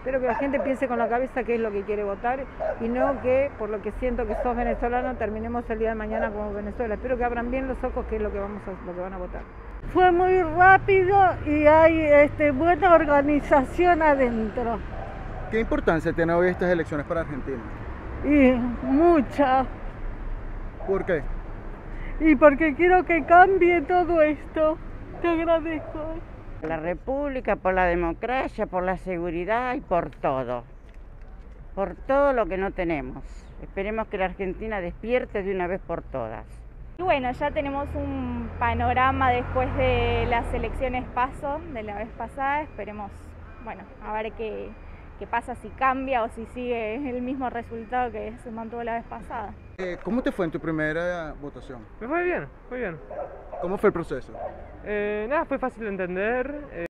Espero que la gente piense con la cabeza qué es lo que quiere votar y no que, por lo que siento que sos venezolano, terminemos el día de mañana como Venezuela. Espero que abran bien los ojos qué es lo que, vamos a, lo que van a votar. Fue muy rápido y hay este, buena organización adentro. ¿Qué importancia tienen hoy estas elecciones para Argentina? Y mucha. ¿Por qué? Y porque quiero que cambie todo esto. Te agradezco. La República, por la democracia, por la seguridad y por todo. Por todo lo que no tenemos. Esperemos que la Argentina despierte de una vez por todas. Y bueno, ya tenemos un panorama después de las elecciones paso de la vez pasada. Esperemos, bueno, a ver qué, qué pasa, si cambia o si sigue el mismo resultado que se mantuvo la vez pasada. Eh, ¿Cómo te fue en tu primera votación? Me fue bien, fue bien. ¿Cómo fue el proceso? Eh, nada, fue fácil de entender. eh,